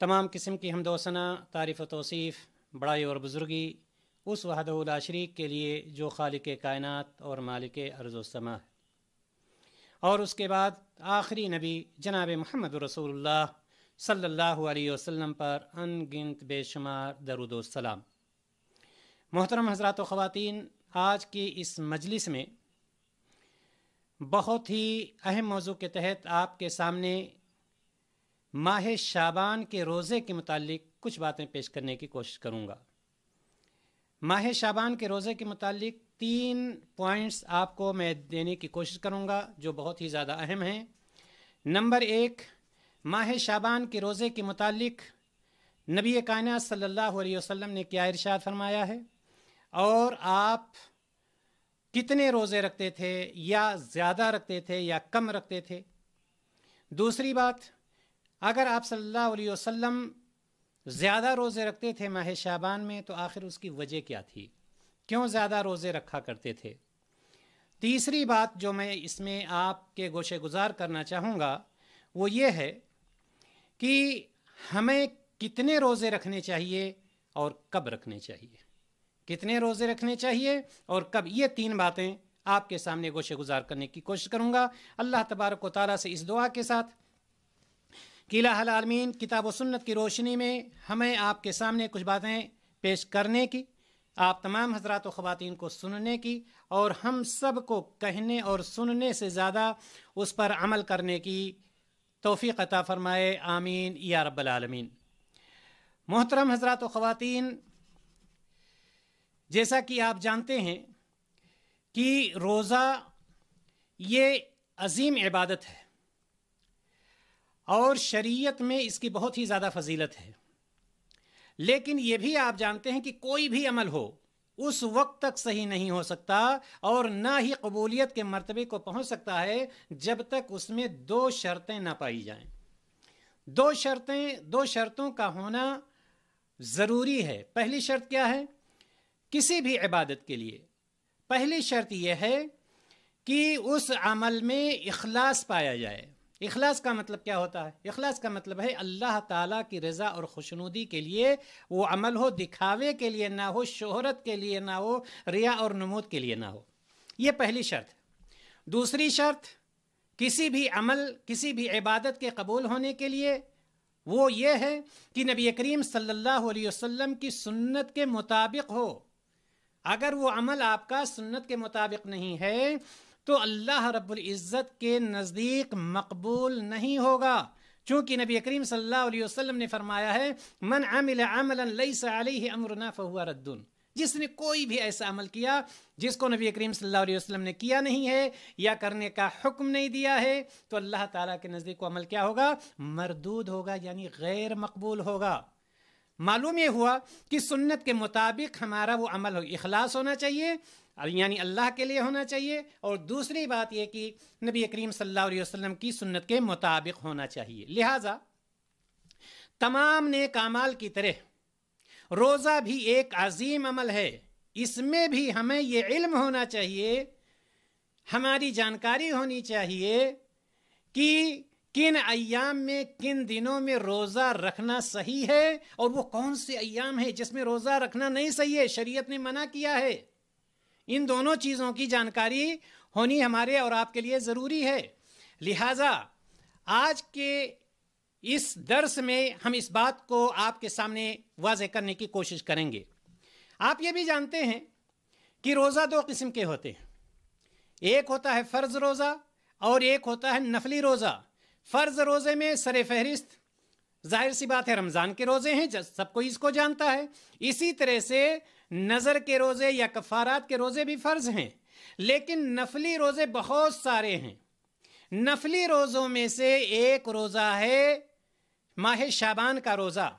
तमाम किस्म की हमदोसना तारीफ़ तोसीफ़ बड़ाई और बुज़ुर्गी उस वहदला शरीक के लिए जो खालिक कायनात और मालिक अर्ज़ोसमा है और उसके बाद आखिरी नबी जनाब महमद रसूलुल्लाह सल्लल्लाहु अलैहि वसल्लम पर अनगिनत बेशुमार दरुद सलाम मोहतरम हजरत ख़वातीन आज की इस मजलिस में बहुत ही अहम मौजू के तहत आपके सामने माह शाबान के रोज़े के मुतालिक कुछ बातें पेश करने की कोशिश करूँगा। माह शाबान के रोज़े के मुतालिक तीन पॉइंट्स आपको मैं देने की कोशिश करूँगा, जो बहुत ही ज़्यादा अहम हैं। नंबर एक, माह शाबान के रोज़े के मुतालिक नबी कायना सल्लल्लाहु अलैहि वसल्लम ने क्या इरशाद फरमाया है? और आप कितने रोज़े रखते थे या ज़्यादा रखते थे या कम रखते थे? दूसरी बात, अगर आप सल्लल्लाहु अलैहि वसल्लम ज़्यादा रोज़े रखते थे माह शाबान में तो आखिर उसकी वजह क्या थी? क्यों ज़्यादा रोज़े रखा करते थे? तीसरी बात जो मैं इसमें आपके गोशे गुजार करना चाहूँगा, वो ये है कि हमें कितने रोज़े रखने चाहिए और कब रखने चाहिए? कितने रोज़े रखने चाहिए और कब? ये तीन बातें आपके सामने गोशे गुजार करने की कोशिश करूँगा। अल्लाह तबारक ताली से इस दुआ के साथ किला हल आलमीन, किताब सुन्नत की रोशनी में हमें आपके सामने कुछ बातें पेश करने की, आप तमाम हजरात ख़वातीन को सुनने की और हम सबको कहने और सुनने से ज़्यादा उस पर अमल करने की तोफ़ी अता फ़रमाए। आमीन। या रब्बल आलमीन। मोहतरम हजरात ख़वातीन जैसा कि आप जानते हैं कि रोज़ा ये अजीम इबादत है और शरीयत में इसकी बहुत ही ज़्यादा फजीलत है। लेकिन ये भी आप जानते हैं कि कोई भी अमल हो, उस वक्त तक सही नहीं हो सकता और ना ही कबूलियत के मरतबे को पहुँच सकता है जब तक उसमें दो शर्तें ना पाई जाएँ। दो शर्तें, दो शर्तों का होना ज़रूरी है। पहली शर्त क्या है? किसी भी इबादत के लिए। पहली शर्त यह है कि उस अमल में इखलास पाया जाए। इखलास का मतलब क्या होता है? इखलास का मतलब है अल्लाह ताला की रज़ा और खुशनुदी के लिए वो अमल हो, दिखावे के लिए ना हो, शोहरत के लिए ना हो, रिया और नमूद के लिए ना हो। ये पहली शर्त। दूसरी शर्त, किसी भी अमल, किसी भी इबादत के कबूल होने के लिए वो ये है कि नबी करीम सल्लल्लाहु अलैहि वसल्लम की सुन्नत के मुताबिक हो। अगर वो अमल आपका सुन्नत के मुताबिक नहीं है तो अल्लाह रब्बुल इज़्ज़त के नज़दीक मकबूल नहीं होगा। चूँकि नबी करीम सल्लल्लाहु अलैहि वसल्लम ने फरमाया है, मन आमिल अमलन अलैहि अमरुना फहुवा रद्दुन। जिसने कोई भी ऐसा अमल किया, जिसको नबी करीम सल्लल्लाहु अलैहि वसल्लम ने किया नहीं है या करने का हुक्म नहीं दिया है तो अल्लाह ताला के नज़दीक वो अमल क्या होगा? मरदूद होगा, यानी गैर मकबूल होगा। मालूम ये हुआ कि सुन्नत के मुताबिक हमारा वो अमल हो इखलास होना चाहिए यानी अल्लाह के लिए होना चाहिए, और दूसरी बात यह कि नबी करीम सल्लल्लाहु अलैहि वसल्लम की सुन्नत के मुताबिक होना चाहिए। लिहाजा, तमाम ने कामाल की तरह, रोज़ा भी एक अजीम अमल है। इसमें भी हमें ये इल्म होना चाहिए, हमारी जानकारी होनी चाहिए कि किन अयाम में, किन दिनों में रोज़ा रखना सही है? और वो कौन से अयाम है जिसमें रोज़ा रखना नहीं सही है? शरीयत ने मना किया है। इन दोनों चीज़ों की जानकारी होनी हमारे और आपके लिए ज़रूरी है। लिहाजा, आज के इस दर्स में हम इस बात को आपके सामने वाज करने की कोशिश करेंगे। आप ये भी जानते हैं कि रोज़ा दो किस्म के होते हैं। एक होता है फ़र्ज़ रोज़ा और एक होता है नफली रोज़ा। फ़र्ज़ रोज़े में सर फहरिस्त। ज़ाहिर सी बात है, रमज़ान के रोज़े हैं सब कोई इसको जानता है। इसी तरह से नज़र के रोज़े या कफ़ारात के रोज़े भी फ़र्ज़ हैं, लेकिन नफली रोज़े बहुत सारे हैं। नफली रोज़ों में से एक रोज़ा है माह शाबान का रोज़ा,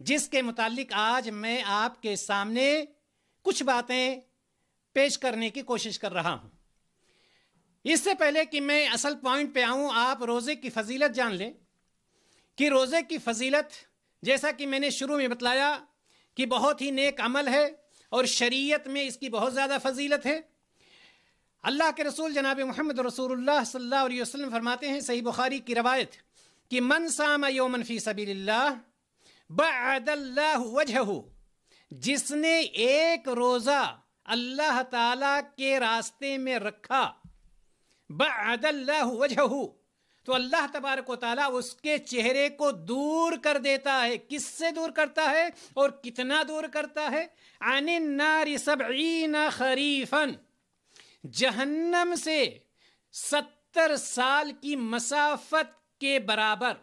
जिसके मुतालिक आज मैं आपके सामने कुछ बातें पेश करने की कोशिश कर रहा हूँ। इससे पहले कि मैं असल पॉइंट पे आऊँ, आप रोज़े की फजीलत जान लें कि रोज़े की फजीलत जैसा कि मैंने शुरू में बतलाया कि बहुत ही नेक अमल है और शरीयत में इसकी बहुत ज़्यादा फजीलत है। अल्लाह के रसूल जनाब मोहम्मद रसूलुल्लाह सल्लल्लाहु अलैहि वसल्लम फरमाते हैं, सही बुखारी की रवायत कि मन सामा योमन फ़ी सबीलिल्लाह वजह जिसने एक रोज़ा अल्लाह ताला के रास्ते में रखा बदल्लाह वजह। तो अल्लाह तबारक ताला उसके चेहरे को दूर कर देता है। किससे दूर करता है और कितना दूर करता है? आने नारी खरीफन। जहन्नम से सत्तर साल की मसाफत के बराबर।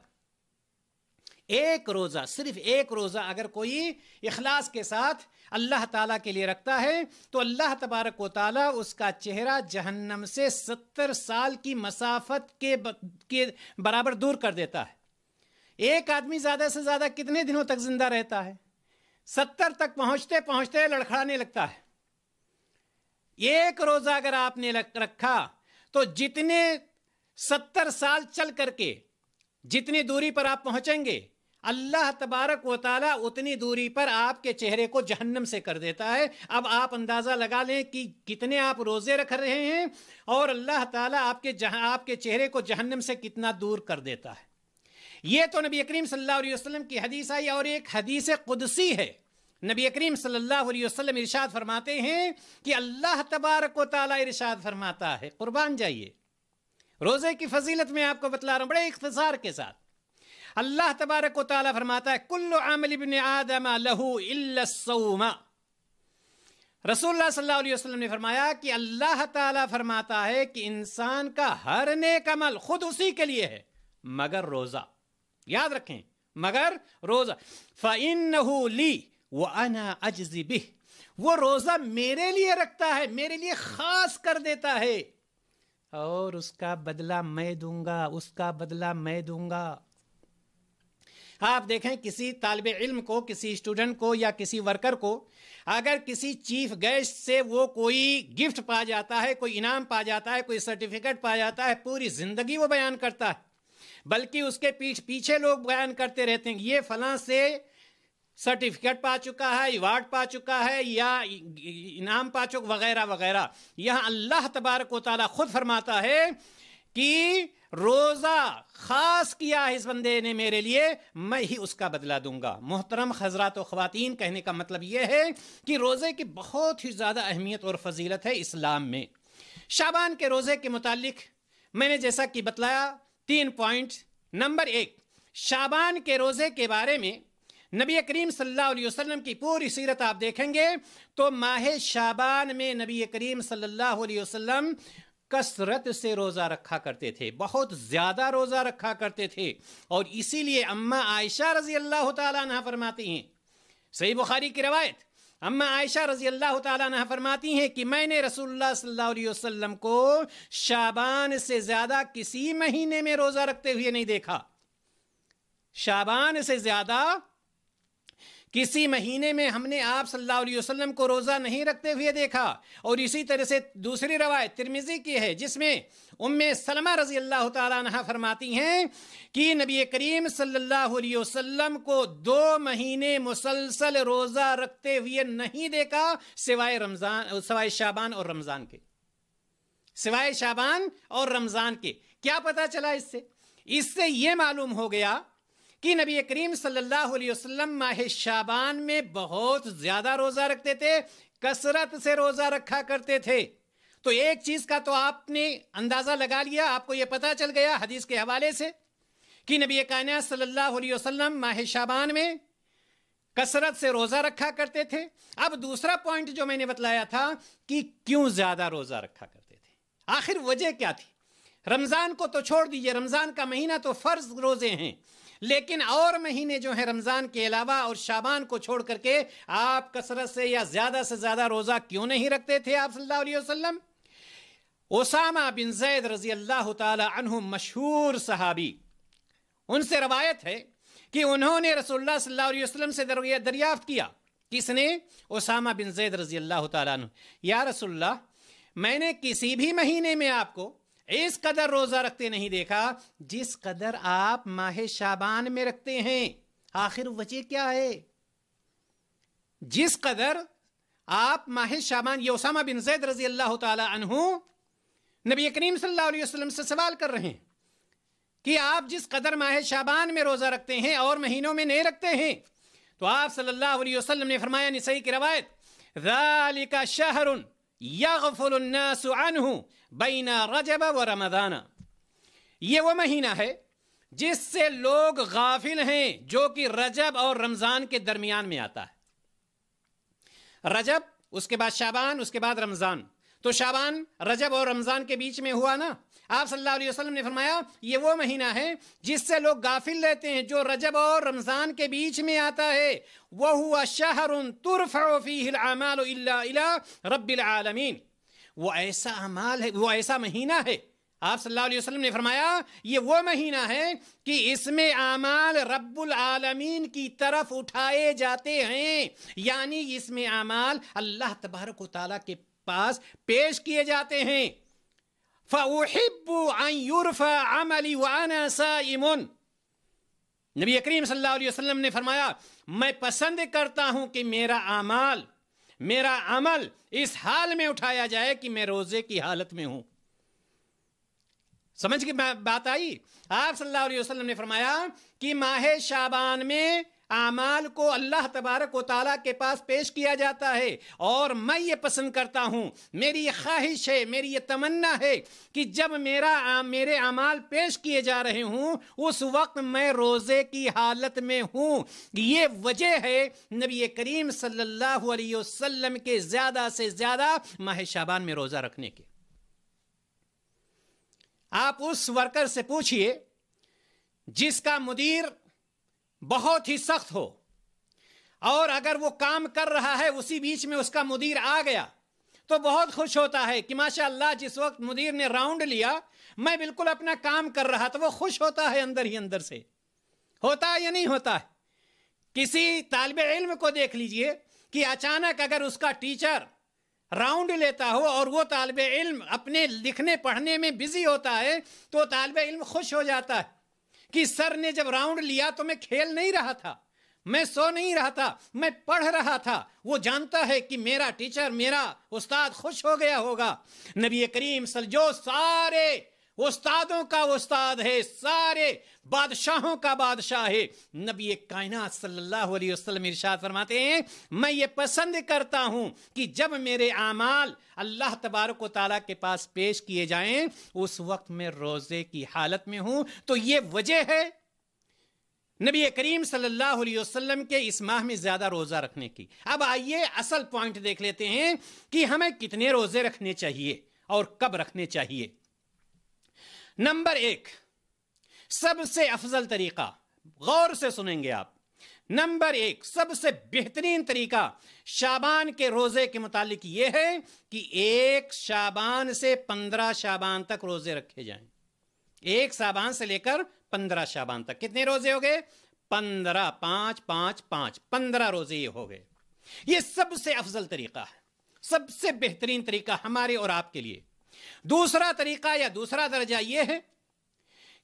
एक रोज़ा, सिर्फ़ एक रोज़ा अगर कोई इखलास के साथ अल्लाह ताला के लिए रखता है तो अल्लाह तबारक ताला उसका चेहरा जहन्नम से सत्तर साल की मसाफत के ब, के बराबर दूर कर देता है। एक आदमी ज़्यादा से ज़्यादा कितने दिनों तक ज़िंदा रहता है? सत्तर तक पहुँचते पहुँचते लड़खड़ाने लगता है। एक रोज़ा अगर आपने रखा तो जितने सत्तर साल चल करके जितनी दूरी पर आप पहुँचेंगे अल्लाह तबारक व ताला उतनी दूरी पर आपके चेहरे को जहन्नम से कर देता है। अब आप अंदाज़ा लगा लें कि कितने आप रोज़े रख रहे हैं और अल्लाह ताला आपके जहाँ, आपके चेहरे को जहन्नम से कितना दूर कर देता है। ये तो नबी करीम सल्लल्लाहु अलैहि वसल्लम की हदीस आई और एक हदीस कुदसी है। नबी करीम सल्लल्लाहु अलैहि वसल्लम इरशाद फरमाते हैं कि अल्लाह तबारक व ताला इरशाद फरमाता है। कुर्बान जाइए। रोज़े की फजीलत में आपको बतला रहा हूँ, बड़े इख्तसार के साथ। अल्लाह तबारक ताला फरमाता है, कुल्लु आमल इब्न आदम लहू इल्लसौमा रसूलुल्लाह सल्लल्लाहु अलैहि वसल्लम ने फरमाया कि अल्लाह ताला फरमाता है कि इंसान का हर नेक अमल खुद उसी के लिए है, मगर रोजा। याद रखें, मगर रोजा। फ़िन्नहु ली व अना अजजी बिह। वो रोजा मेरे लिए रखता है, मेरे लिए खास कर देता है। और उसका बदला मैं दूँगा, उसका बदला मैं दूँगा। आप देखें किसी तालब इल्म को, किसी स्टूडेंट को या किसी वर्कर को, अगर किसी चीफ गेस्ट से वो कोई गिफ्ट पा जाता है, कोई इनाम पा जाता है, कोई सर्टिफिकेट पा जाता है, पूरी ज़िंदगी वो बयान करता है। बल्कि उसके पीठ पीछे लोग बयान करते रहते हैं ये फलां से सर्टिफिकेट पा चुका है अवार्ड पा चुका है या इनाम पा चुका, वगैरह वगैरह। यहाँ अल्लाह तबारक वाली खुद फरमाता है कि रोज़ा ख़ास किया इस बंदे ने मेरे लिए, मैं ही उसका बदला दूँगा। मोहतरम हजरात ख़वातीन, कहने का मतलब यह है कि रोज़े की बहुत ही ज़्यादा अहमियत और फजीलत है इस्लाम में। शाबान के रोज़े के मुतालिक मैंने जैसा कि बतलाया, तीन पॉइंट। नंबर एक, शाबान के रोज़े के बारे में नबी करीम सल्लल्लाहु अलैहि वसल्लम की पूरी सीरत आप देखेंगे तो माह शाबान में नबी करीम सल्लल्लाहु अलैहि वसल्लम कसरत से रोज़ा रखा करते थे, बहुत ज़्यादा रोज़ा रखा करते थे। और इसीलिए अम्मा आयशा रज़ी अल्लाह तह फरमाती हैं। सही बुखारी की रवायत, अम्मा आयशा रज़ी अल्लाह तह फरमाती हैं कि मैंने रसूलुल्लाह को शाबान से ज़्यादा किसी महीने में रोज़ा रखते हुए नहीं देखा। शाबान से ज़्यादा किसी महीने में हमने आप सल्लल्लाहु अलैहि वसल्लम को रोज़ा नहीं रखते हुए देखा। और इसी तरह से दूसरी रवायत तिरमिज़ी की है, जिसमें उम्मे सलमा रज़ी अल्लाह तहा फरमाती हैं कि नबी करीम सल्लल्लाहु अलैहि वसल्लम को दो महीने मुसलसल रोज़ा रखते हुए नहीं देखा, सिवाय रमज़ान, सिवाय शाबान और रमज़ान के। सिवाय शाबान और रमज़ान के। क्या पता चला इससे? इससे यह मालूम हो गया कि नबी करीम सल्लल्लाहु अलैहि वसल्लम माह शाबान में बहुत ज़्यादा रोज़ा रखते थे, कसरत से रोज़ा रखा करते थे। तो एक चीज़ का तो आपने अंदाज़ा लगा लिया, आपको यह पता चल गया हदीस के हवाले से कि नबी कायना सल्लल्लाहु अलैहि वसल्लम माह शाबान में कसरत से रोज़ा रखा करते थे। अब दूसरा पॉइंट जो मैंने बतलाया था कि क्यों ज़्यादा रोज़ा रखा करते थे। आखिर वजह क्या थी? रमज़ान को तो छोड़ दीजिए, रमज़ान का महीना तो फ़र्ज़ रोज़े हैं। लेकिन और महीने जो है रमज़ान के अलावा और शाबान को छोड़ करके आप कसरत से या ज़्यादा से ज़्यादा रोज़ा क्यों नहीं रखते थे आप सल्लल्लाहु अलैहि वसल्लम? ओसामा बिन जैद रज़ी अल्लाह तु मशहूर सहाबी, उनसे रवायत है कि उन्होंने रसोल्ला सल्लल्लाहु अलैहि वसल्लम से दरियाफ्त किया। किसने? ओसामा बिन जैद रज़ी अल्लाह तु या रसुल्ला मैंने किसी भी महीने में आपको इस कदर रोजा रखते नहीं देखा, जिस कदर आप माह शाबान में रखते हैं। आखिर वजह क्या है? जिस कदर आप माह शाबान, ये ओसामा बिन जैद रज़ी अल्लाह तु नबी करीम सल्लल्लाहु अलैहि वसल्लम से सवाल कर रहे हैं कि आप जिस कदर माह शाबान में रोजा रखते हैं और महीनों में नहीं रखते हैं तो आप सल्लल्लाहु अलैहि वसल्लम ने फरमाया, निसई की रवायत शहरुन यगफुलन्नासु अनहु बैना रजब व रमदाना ये वो महीना है जिससे लोग गाफिल हैं जो कि रजब और रमज़ान के दरमियान में आता है रजब उसके बाद शाबान उसके बाद रमज़ान तो शाबान रजब और रमज़ान के बीच में हुआ ना आप सल्लल्लाहु अलैहि वसल्लम ने फरमाया, ये वो महीना है जिससे लोग गाफिल रहते हैं जो रजब और रमज़ान के बीच में आता है। वह हुआ शहर रब्बिल आलमीन। वो ऐसा अमाल है, वो ऐसा महीना है। आप सल्लल्लाहु अलैहि वसल्लम ने फरमाया, ये वो महीना है कि इसमें आमाल रब्बुल आलमीन की तरफ़ उठाए जाते हैं। यानी इसमें आमाल अल्लाह तबारक ताला के पास पेश किए जाते हैं। फरमाया मैं पसंद करता हूँ कि मेरा अमाल मेरा अमल इस हाल में उठाया जाए कि मैं रोज़े की हालत में हूँ समझ की बात आई आप सल्लल्लाहु अलैहि वसल्लम ने फरमाया कि माह शाबान में आमाल को अल्लाह तबारक व के पास पेश किया जाता है और मैं ये पसंद करता हूँ। मेरी ये ख्वाहिश है मेरी ये तमन्ना है कि जब मेरा आ, मेरे अमाल पेश किए जा रहे हूँ उस वक्त मैं रोज़े की हालत में हूँ। ये वजह है नबी करीम सल्लल्लाहु अलैहि वसल्लम के ज़्यादा से ज़्यादा माह शाबान में रोज़ा रखने के। आप उस वर्कर से पूछिए जिसका मुदीर बहुत ही सख्त हो। और अगर वो काम कर रहा है, उसी बीच में उसका मुदीर आ गया तो बहुत खुश होता है कि माशाअल्लाह जिस वक्त मुदीर ने राउंड लिया, मैं बिल्कुल अपना काम कर रहा था वो खुश होता है अंदर ही अंदर से। होता है या नहीं होता है? किसी तालब इल्म को देख लीजिए कि अचानक अगर उसका टीचर राउंड लेता हो और वो तालब इल्म अपने लिखने, पढ़ने में बिज़ी होता है तो तालब इल्म खुश हो जाता है। कि सर ने जब राउंड लिया तो मैं खेल नहीं रहा था। मैं सो नहीं रहा था, मैं पढ़ रहा था। वो जानता है कि मेरा टीचर, मेरा उस्ताद खुश हो गया होगा। नबी करीम सल जो सारे उस्तादों का उस्ताद है, सारे बादशाहों का बादशाह है। नबी कायनात सल्लल्लाहु अलैहि वसल्लम इरशाद फरमाते हैं, मैं ये पसंद करता हूँ कि जब मेरे आमाल अल्लाह तबारक ताला के पास पेश किए जाएँ, उस वक्त मैं रोज़े की हालत में हूँ। तो ये वजह है नबी करीम सल्लल्लाहु अलैहि वसल्लम के इस माह में ज़्यादा रोजा रखने की। अब आइए असल पॉइंट देख लेते हैं कि हमें कितने रोज़े रखने चाहिए और कब रखने चाहिए। नंबर एक, सबसे अफजल तरीका। गौर से सुनेंगे आप। नंबर एक, सबसे बेहतरीन तरीका शाबान के रोज़े के मुतालिक यह है कि एक शाबान से पंद्रह शाबान तक रोज़े रखे जाएँ। एक शाबान से लेकर पंद्रह शाबान तक। कितने रोज़े हो गए? पंद्रह, पाँच पाँच पाँच। पंद्रह रोज़े ये हो गए। ये सबसे अफजल तरीका है। सबसे बेहतरीन तरीका हमारे और आपके लिए। दूसरा तरीका या दूसरा दर्जा यह है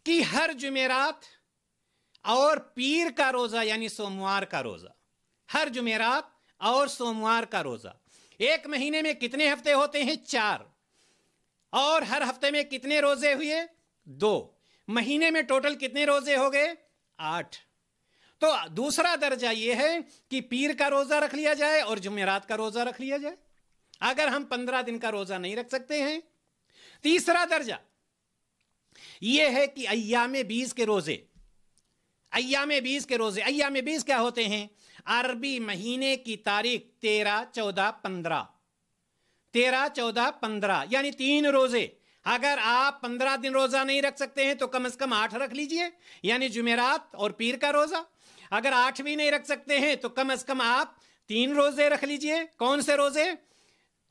कि हर जुमेरात और पीर का रोजा यानी सोमवार का रोजा, हर जुमेरात और सोमवार का रोजा, एक महीने में कितने हफ़्ते होते हैं? चार। और हर हफ़्ते में कितने रोज़े हुए? दो। महीने में टोटल कितने रोज़े हो गए? आठ। तो दूसरा दर्जा यह है कि पीर का रोजा रख लिया जाए और जुमेरात का रोजा रख लिया जाए। अगर हम पंद्रह दिन का रोजा नहीं रख सकते हैं तीसरा दर्जा यह है कि अयाम बीस के रोज़े। अयाम बीस के रोज़े। अयाम बीस क्या होते हैं? अरबी महीने की तारीख तेरह, चौदह, पंद्रह। तेरह, चौदह, पंद्रह, यानी तीन रोज़े। अगर आप पंद्रह दिन रोजा नहीं रख सकते हैं तो कम से कम आठ रख लीजिए, यानी जुमेरात और पीर का रोजा। अगर आठ भी नहीं रख सकते हैं तो कम से कम आप तीन रोज़े रख लीजिए। कौन से रोज़े?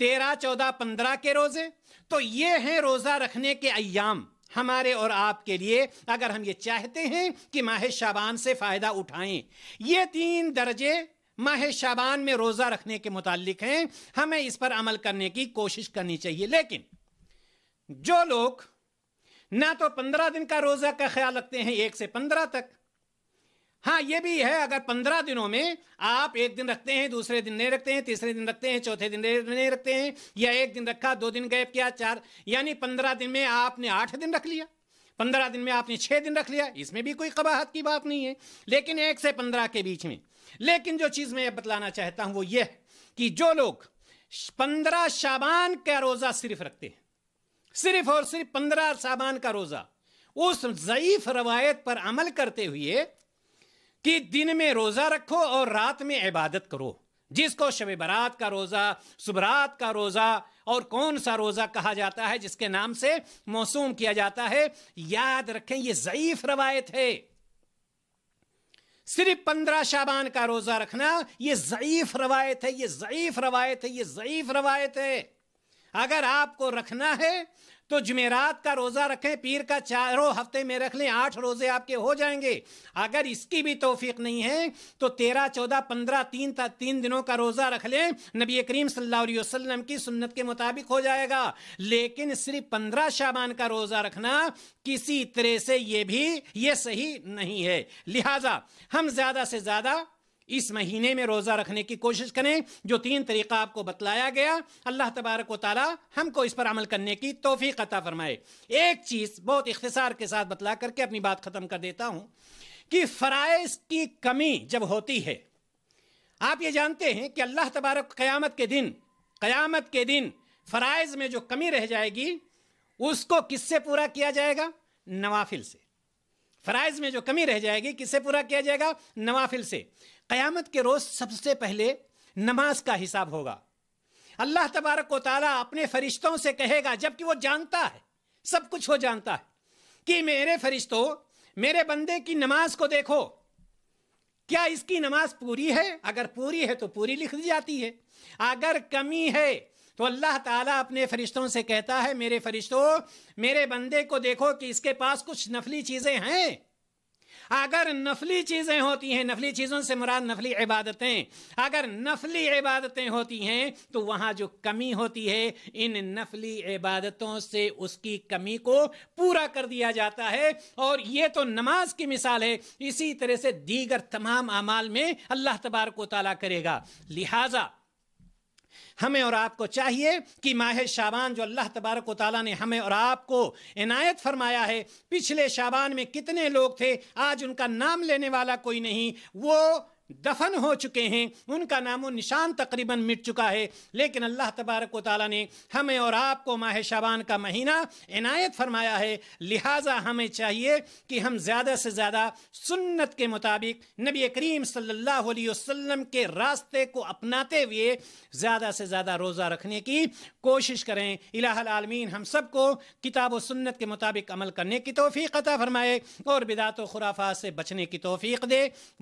तेरह, चौदह, पंद्रह के रोज़े? तो ये हैं रोजा रखने के अयाम हमारे और आपके लिए, अगर हम ये चाहते हैं कि माह शाबान से फ़ायदा उठाएँ। ये तीन दर्जे माह शाबान में रोजा रखने के मुतालिक हैं। हमें इस पर अमल करने की कोशिश करनी चाहिए। लेकिन जो लोग ना तो पंद्रह दिन का रोजा का ख्याल रखते हैं, एक से पंद्रह तक हाँ ये भी है, अगर पंद्रह दिनों में आप एक दिन रखते हैं, दूसरे दिन नहीं रखते हैं, तीसरे दिन रखते हैं, चौथे दिन नहीं रखते हैं या एक दिन रखा, दो दिन गैप किया, चार, यानी पंद्रह दिन में आपने आठ दिन रख लिया। पंद्रह दिन में आपने छः दिन रख लिया, इसमें भी कोई कबाहत की बात नहीं है, लेकिन एक से पंद्रह के बीच में। लेकिन जो चीज़ मैं बतलाना चाहता हूँ, वो ये है कि जो लोग पंद्रह शाबान का रोजा सिर्फ़ रखते हैं, सिर्फ़ और सिर्फ़ पंद्रह शाबान का रोजा, उस ज़यीफ रवायत पर अमल करते हुए कि दिन में रोजा रखो और रात में इबादत करो। जिसको शब बरात का रोजा, सुबरात का रोजा और कौन सा रोजा कहा जाता है, जिसके नाम से मौसूम किया जाता है, याद रखें, ये ज़यीफ रवायत है। सिर्फ़ पंद्रह शाबान का रोजा रखना, ये ज़यीफ रवायत है, ये ज़यीफ रवायत है, ये ज़यीफ रवायत है। अगर आपको रखना है तो जुमेरात का रोज़ा रखें, पीर का चारों हफ़्ते में रख लें, आठ रोज़े आपके हो जाएँगे। अगर इसकी भी तोफीक नहीं है तो तेरह, चौदह, पंद्रह, तीन तीन दिनों का रोज़ा रख लें। नबी करीम सल्लल्लाहु अलैहि की सुन्नत के मुताबिक हो जाएगा। लेकिन सिर्फ़ पंद्रह शाबान का रोज़ा रखना किसी तरह से ये भी, ये सही नहीं है। लिहाजा, हम ज़्यादा से ज़्यादा इस महीने में रोज़ा रखने की कोशिश करें। जो तीन तरीका आपको बतलाया गया, अल्लाह तबारक ताला हमको इस पर अमल करने की तोफ़ी अता फरमाए। एक चीज़ बहुत इख्तसार के साथ बतला करके अपनी बात ख़त्म कर देता हूँ कि फ़राइज़ की कमी जब होती है, आप ये जानते हैं कि अल्लाह तबारक क़यामत के दिन, क़यामत के दिन फ़राइज़ में जो कमी रह जाएगी, उसको किससे पूरा किया जाएगा? नवाफिल से। फ़राइज़ में जो कमी रह जाएगी, किससे पूरा किया जाएगा? नवाफिल से। क़यामत के रोज़ सबसे पहले नमाज़ का हिसाब होगा। अल्लाह तबारक ताला अपने फरिश्तों से कहेगा, जबकि वो जानता है, सब कुछ वो जानता है, कि मेरे फरिश्तों, मेरे बंदे की नमाज़ को देखो। क्या इसकी नमाज़ पूरी है? अगर पूरी है तो पूरी लिख दी जाती है। अगर कमी है तो अल्लाह ताला अपने फरिश्तों से कहता है, मेरे फरिश्तों, मेरे बंदे को देखो कि इसके पास कुछ नफली चीज़ें हैं। अगर नफली चीज़ें होती हैं, नफली चीज़ों से मुराद नफली इबादतें, अगर नफली इबादतें होती हैं तो वहाँ जो कमी होती है, इन नफली इबादतों से उसकी कमी को पूरा कर दिया जाता है। और ये तो नमाज़ की मिसाल है, इसी तरह से दीगर तमाम अमाल में अल्लाह तबारक ताला करेगा। लिहाजा हमें और आपको चाहिए कि माह शाबान जो अल्लाह तबारक ताली ने हमें और आपको इनायत फरमाया है, पिछले शाबान में कितने लोग थे, आज उनका नाम लेने वाला कोई नहीं, वो दफन हो चुके हैं। उनका नामो निशान तकरीबन मिट चुका है। लेकिन अल्लाह तबारक ताली ने हमें और आपको माह शाबान का महीना इनायत फरमाया है। लिहाजा हमें चाहिए कि हम ज़्यादा से ज़्यादा सुन्नत के मुताबिक नबी करीम सल्लल्लाहु अलैहि के रास्ते को अपनाते हुए ज़्यादा से ज़्यादा रोज़ा रखने की कोशिश करें। इलामीन हम सबको किताब सुन्नत के मुताबिक अमल करने की तोफ़ी अता फरमाए और बिदात खुराफा से बचने की तोफ़ी दे।